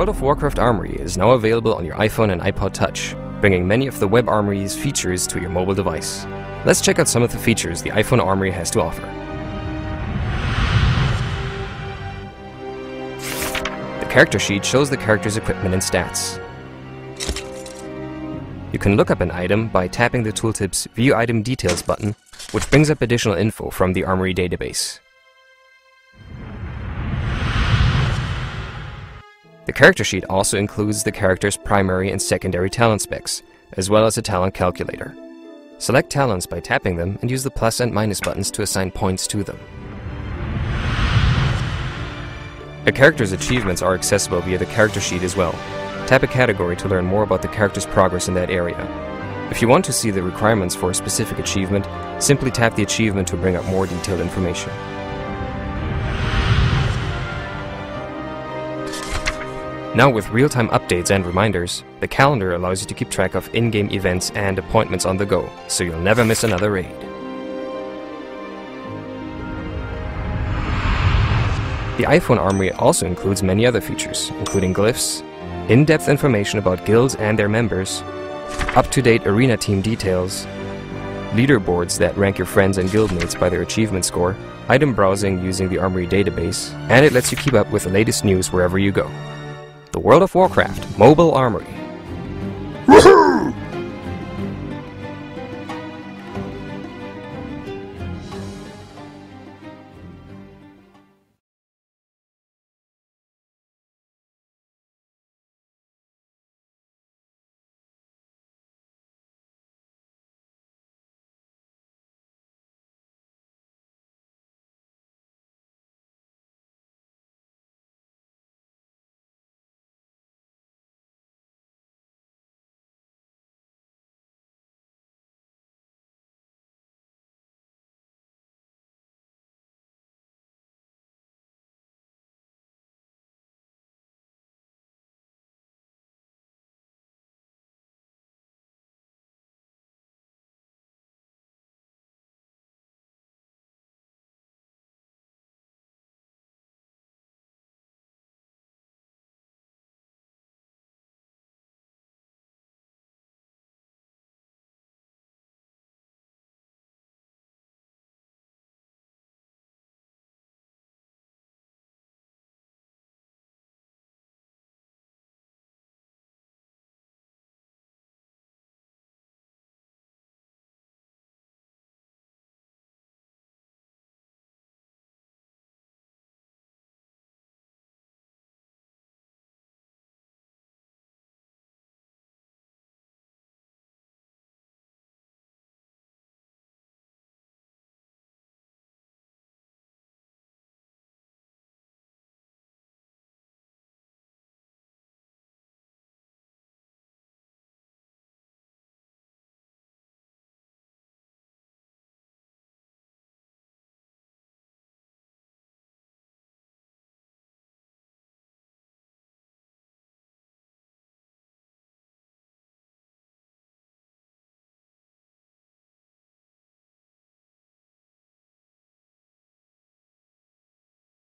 World of Warcraft Armory is now available on your iPhone and iPod Touch, bringing many of the Web Armory's features to your mobile device. Let's check out some of the features the iPhone Armory has to offer. The character sheet shows the character's equipment and stats. You can look up an item by tapping the tooltip's View Item Details button, which brings up additional info from the Armory database. The character sheet also includes the character's primary and secondary talent specs, as well as a talent calculator. Select talents by tapping them and use the plus and minus buttons to assign points to them. A character's achievements are accessible via the character sheet as well. Tap a category to learn more about the character's progress in that area. If you want to see the requirements for a specific achievement, simply tap the achievement to bring up more detailed information. Now with real-time updates and reminders, the calendar allows you to keep track of in-game events and appointments on the go, so you'll never miss another raid. The iPhone Armory also includes many other features, including glyphs, in-depth information about guilds and their members, up-to-date arena team details, leaderboards that rank your friends and guildmates by their achievement score, item browsing using the Armory database, and it lets you keep up with the latest news wherever you go. The World of Warcraft Mobile Armory.